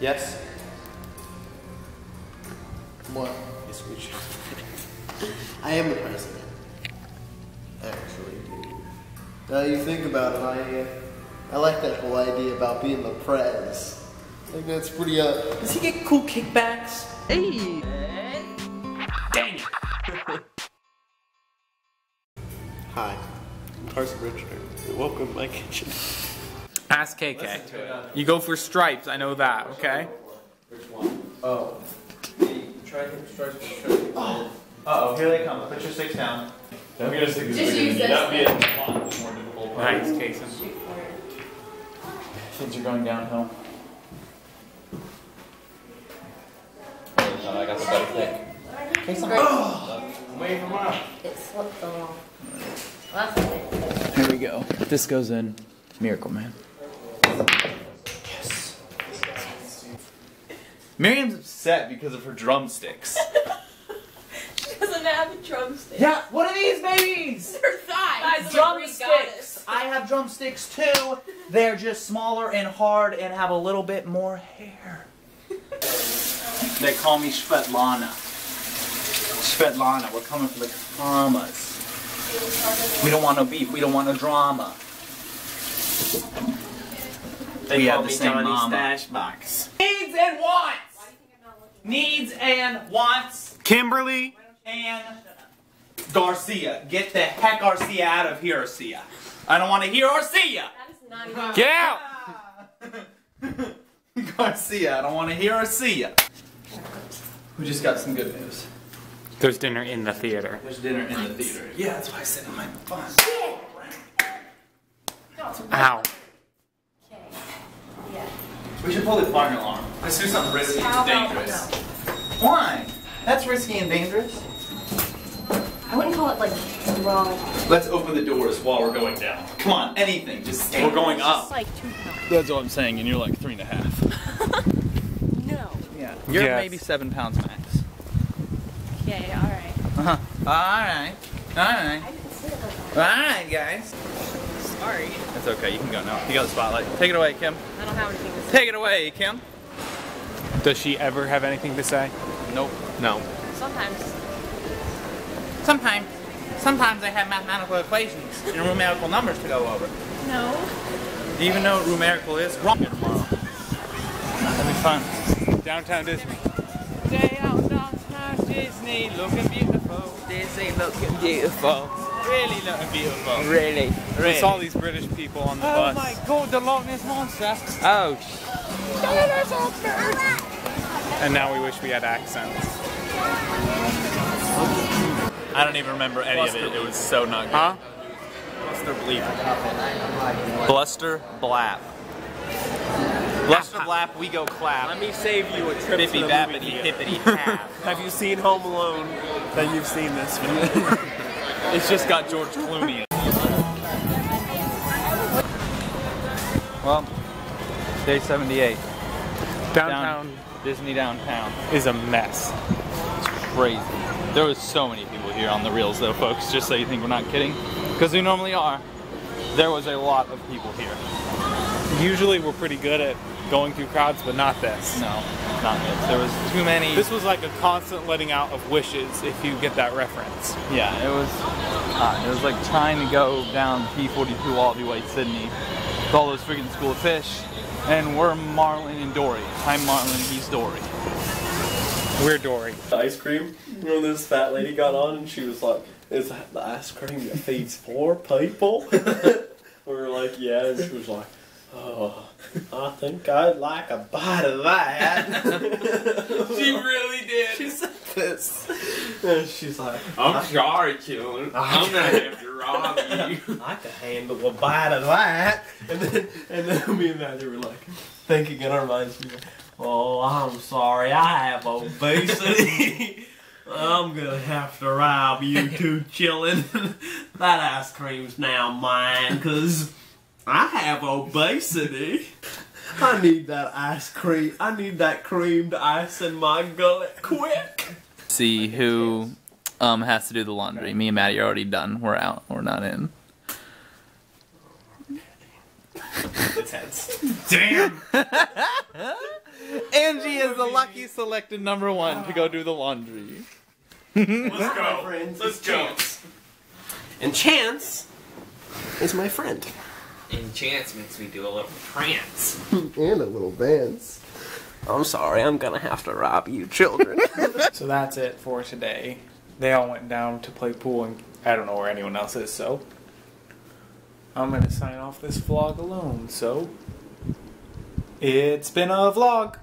Yes? What? Yes, we should. I am the president. Actually, dude. Now you think about it, I, uh, I like that whole idea about being the prez. I think that's pretty, uh, Does he get cool kickbacks? Hey! Dang it! Hi, I'm Carson Richard. Welcome to my kitchen. Ask KK. You go for stripes, I know that, okay? Oh. Try to strike Uh oh, here they come. Put your sticks down. I'm gonna stick this Just use you. this That'd be a lot more difficult. part. Nice, Kason. Things are going downhill. I got the better pick. It's Wait for mine. It slipped along. Well, that's. Here we go. This goes in Miracle Man. Miriam's upset because of her drumsticks. She doesn't have a drumstick. Yeah, what are these babies? Her thigh. Guys, I'm a Greek goddess. I have drumsticks too. They're just smaller and hard and have a little bit more hair. they call me Svetlana. Svetlana, we're coming for the commas. We don't want no beef. We don't want no drama. They we call have the me same Johnny mama. Stash Box. Needs and wants. Needs and wants. Kimberly! and Garcia. Get the heck Garcia out of here, Garcia. I don't want to hear Garcia. That is not even. Get out! Garcia, I don't want to hear Garcia. We just got some good news. There's dinner in the theater. There's dinner in the theater. Yeah, that's why I said it might be fun. Ow. Okay. Yeah. We should pull the fire alarm. Let's do something risky How and about dangerous. Why? That's risky and dangerous. I wouldn't call it like wrong. Let's open the doors while we're going down. Come on, anything. Just We're going It's up. like two. That's what I'm saying, and you're like three and a half. No. Yeah. You're Yes. maybe seven pounds max. Okay, alright. Uh-huh. Alright. Alright. I didn't say it like that. Alright, guys. Sorry. That's okay, you can go now. You got the spotlight. Take it away, Kim. I don't have anything to say. Take it away, Kim. Does she ever have anything to say? Nope. No. Sometimes. Sometimes, sometimes I have mathematical equations and numerical numbers to go over. No. Even though numerical is? Wrong. Tomorrow. That'll be fun. Downtown Disney. Day out downtown Disney, looking beautiful. Disney looking beautiful. Really looking beautiful. Really? We Really. saw these British people on the Oh bus. Oh my god, the Loch Ness monster. Oh. And now we wish we had accents. I don't even remember any of it. It was so not good. Huh? Bluster bleep. Bluster blap. Bluster ah. blap, we go clap. Let me save you a trip Bippy to the bappity movie hippity hap. Have you seen Home Alone? Then you've seen this video. It's just got George Clooney. in it. Well, day 78. Downtown Disney downtown. is a mess. It's crazy. There was so many people here on the reels though, folks, just so you think we're not kidding. Because we normally are. There was a lot of people here. Usually we're pretty good at going through crowds, but not this. No, not this. There was too many. This was like a constant letting out of wishes, if you get that reference. Yeah, it was. Uh, it was like trying to go down P42 all the way to Sydney with all those freaking school of fish. And we're Marlin and Dory. I'm Marlin, he's Dory. We're Dory. Ice cream. When this fat lady got on and she was like, "Is that the ice cream that feeds four people?" we were like, "Yeah," and she was like, "Oh, I think I'd like a bite of that." She really did. she said this, and she's like, I'm sorry, children. I'm gonna have to rob you. I can handle a bite of that. And then, and then me and Matthew were like, thinking in our minds, we were oh, I'm sorry, I have obesity. I'm gonna have to rob you two chillin'. that ice cream's now mine, cause I have obesity. I need that ice cream. I need that creamed ice in my gullet quick. See who um, has to do the laundry. Me and Maddie are already done. We're out. We're not in. It's heads. Damn! Angie is the lucky selected number one to go do the laundry. Let's go. friends, Let's it's go. Chance. And Chance is my friend. And chance makes me do a little prance. And a little dance. I'm sorry, I'm gonna have to rob you children. So that's it for today. They all went down to play pool, and I don't know where anyone else is, so I'm gonna sign off this vlog alone. So it's been a vlog.